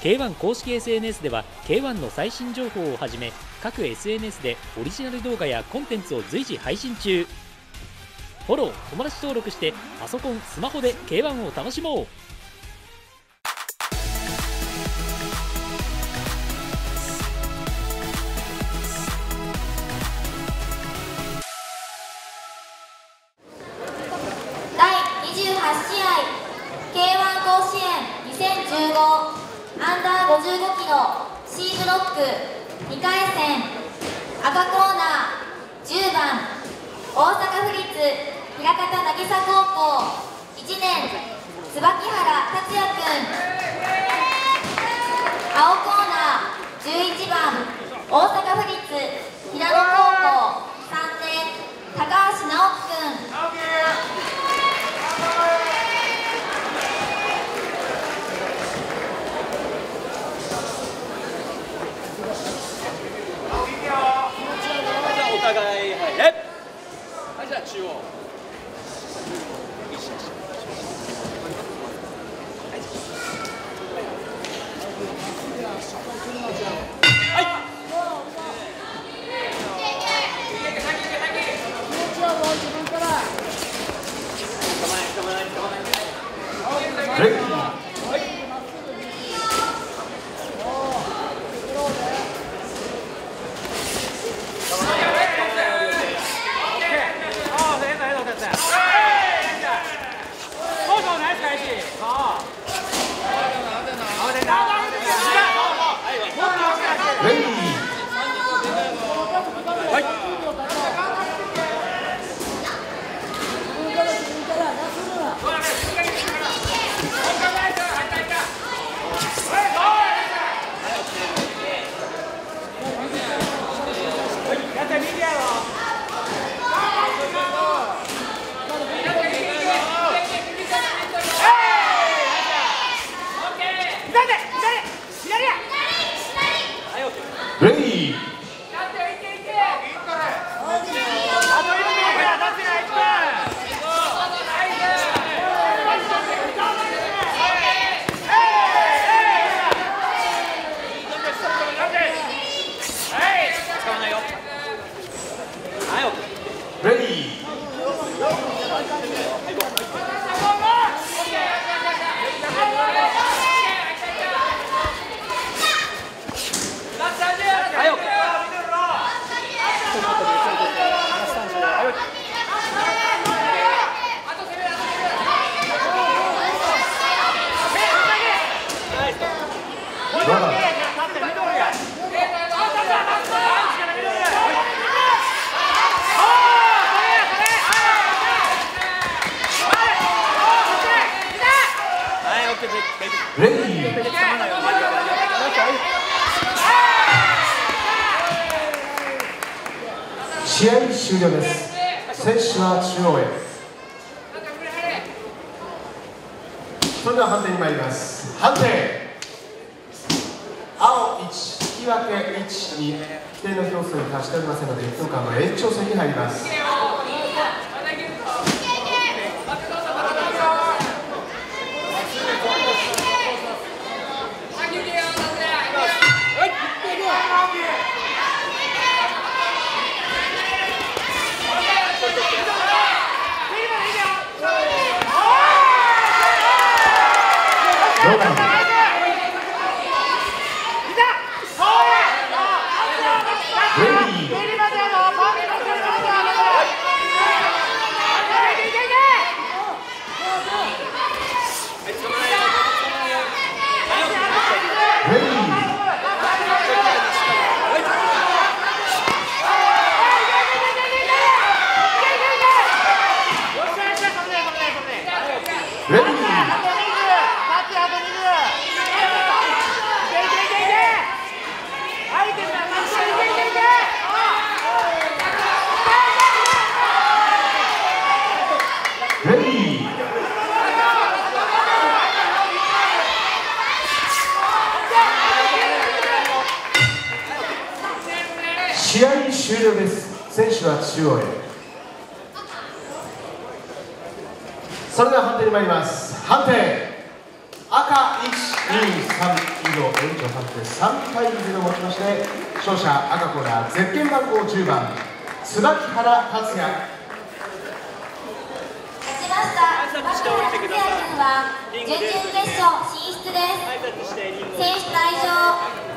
K1 公式 SNS では K1 の最新情報をはじめ各 SNS でオリジナル動画やコンテンツを随時配信中。フォロー友達登録してパソコンスマホで K1 を楽しもう。第28試合 K1 甲子園2015アンダー55キロ C ブロック2回戦赤コーナー10番大阪府立枚方渚高校1年椿原達也君青コーナー11番大阪府立平野高校3年高橋直樹君お互いはいねを。はい OK ベイ試合終了です。選手は中央へそれでは判定に参ります。判定。青1引き分け1に規定の票数に達しておりませんので1分間の延長戦に入ります。Welcome. 試合終了です。選手は中央へ。それでは判定に参ります。判定。赤1以上延長判定。3対0をもちまして勝者赤コーナーゼッケン番号10番椿原達也。勝ちました。牧原達也君は準々決勝進出です。選手退場